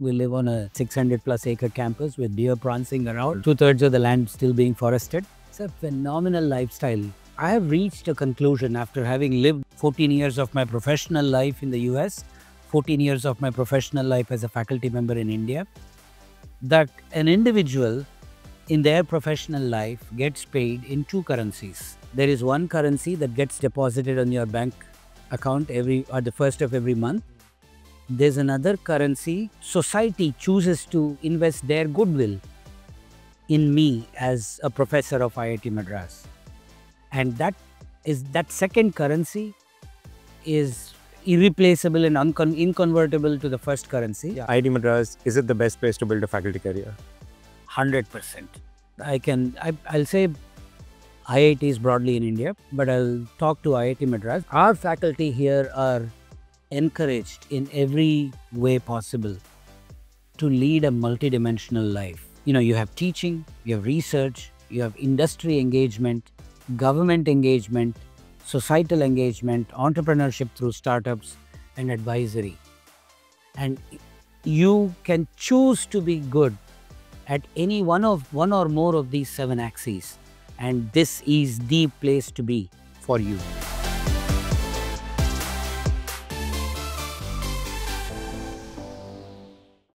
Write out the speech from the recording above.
We live on a 600 plus acre campus with deer prancing around, two thirds of the land still being forested. It's a phenomenal lifestyle. I have reached a conclusion after having lived 14 years of my professional life in the US, 14 years of my professional life as a faculty member in India, that an individual in their professional life gets paid in two currencies. There is one currency that gets deposited on your bank account every or the first of every month. There's another currency society chooses to invest their goodwill in me as a professor of IIT Madras. And that is that second currency is irreplaceable and uncon- inconvertible to the first currency. Yeah. IIT Madras, is it the best place to build a faculty career? 100%. I can, I, I'll say IITs broadly in India, but I'll talk to IIT Madras. Our faculty here are encouraged in every way possible to lead a multidimensional life. You know, you have teaching, you have research, you have industry engagement, government engagement, societal engagement, entrepreneurship through startups, and advisory. And you can choose to be good at any one of one or more of these seven axes and this is the place to be for you